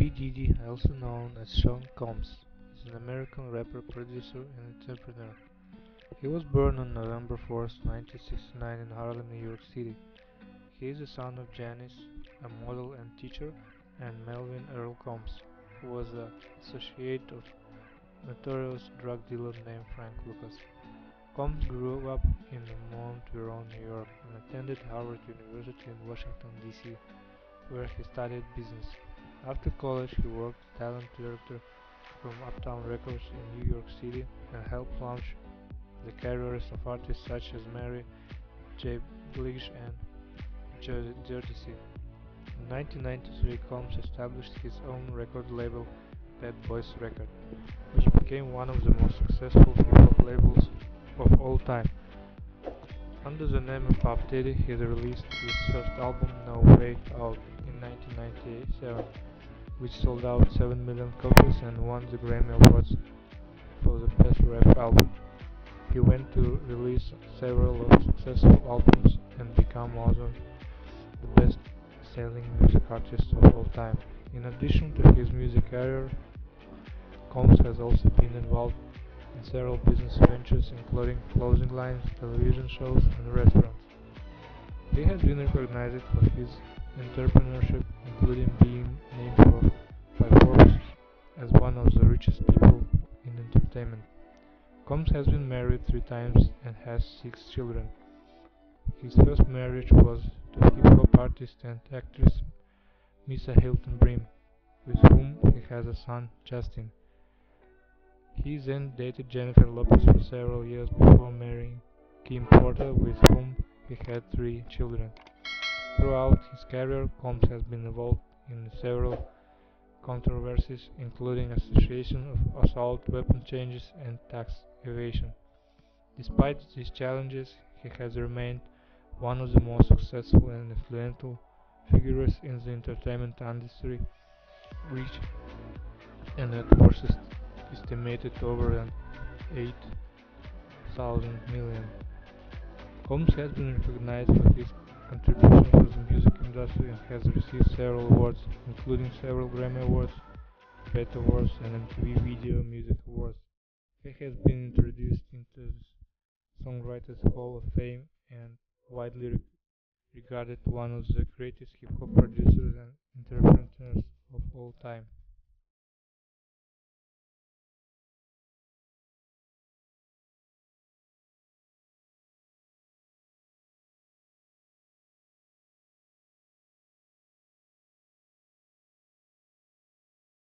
P. Diddy, also known as Sean Combs, is an American rapper, producer, and entrepreneur. He was born on November 4, 1969 in Harlem, New York City. He is the son of Janice, a model and teacher, and Melvin Earl Combs, who was the associate of notorious drug dealer named Frank Lucas. Combs grew up in Mount Vernon, New York, and attended Howard University in Washington, D.C., where he studied business. After college, he worked as talent director from Uptown Records in New York City and helped launch the careers of artists such as Mary J. Blige and Jodeci. In 1993, Combs established his own record label, Bad Boys Record, which became one of the most successful hip-hop labels of all time. Under the name of Puff Daddy, he released his first album, No Way Out, in 1997, which sold out 7 million copies and won the Grammy Awards for the Best Rap Album. He went to release several successful albums and become one of the best selling music artists of all time. In addition to his music career, Combs has also been involved in several business ventures including clothing lines, television shows, and restaurants. He has been recognized for his entrepreneurship, including being named for, by Forbes as one of the richest people in entertainment. Combs has been married three times and has six children. His first marriage was to hip-hop artist and actress Misa Hylton-Brim, with whom he has a son, Justin. He then dated Jennifer Lopez for several years before marrying Kim Porter, with whom he had three children. Throughout his career, Combs has been involved in several controversies, including association of assault, weapon changes, and tax evasion. Despite these challenges, he has remained one of the most successful and influential figures in the entertainment industry, which and net worth is estimated over an 8,000 million. Combs has been recognized for his contribution to the music industry and has received several awards, including several Grammy Awards, BET Awards, and MTV Video Music Awards. He has been introduced into the Songwriters Hall of Fame and widely regarded one of the greatest hip hop producers and entrepreneurs of all time.